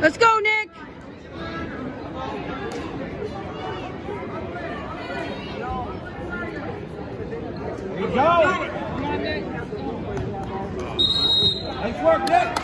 Let's go, Nick. There you go. Nice work, Nick.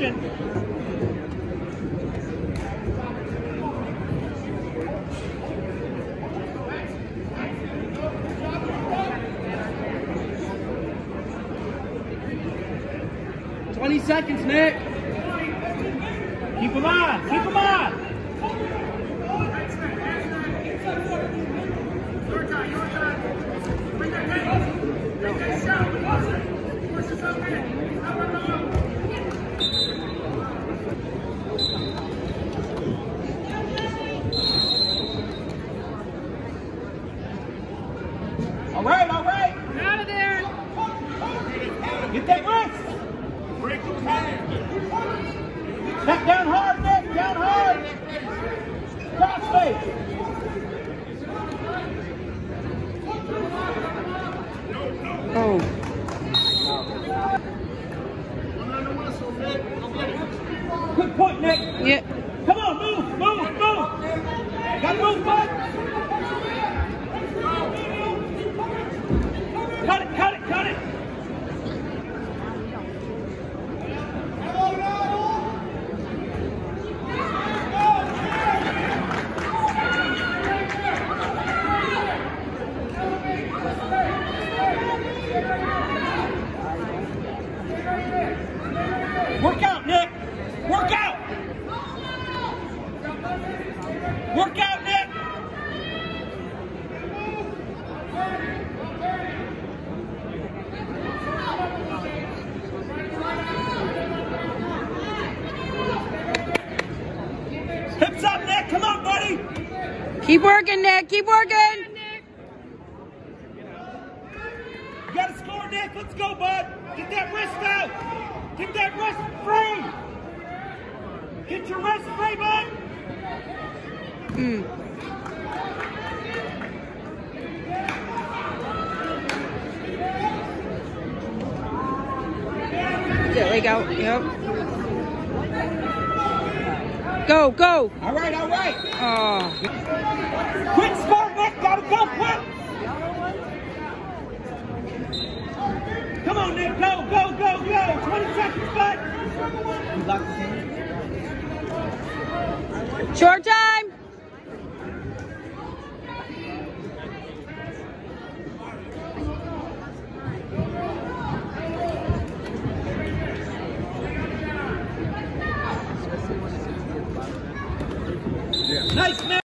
Twenty seconds, Nick. Keep him on. Keep him on. All right, all right. Out of there. Get that wrist. Back down hard, Nick. Down hard. Crossface. Oh. Good point, Nick. Yeah. Come on, move, move, move. Gotta move, bud. Cut it, cut it, cut it. Work out, Nick. Work out. Work out, Nick. Hips up, Nick. Come on, buddy. Keep working, Nick. Keep working. You gotta score, Nick. Let's go, bud. Get that wrist out. Get that wrist free. Get your wrist free, bud. Mm. We go. Yep. Go, go. All right, all right. Oh. Quick start, Nick. Gotta go quick. Come on, Nick. Go, go, go, go. 20 seconds, bud. Short Nice, Nick.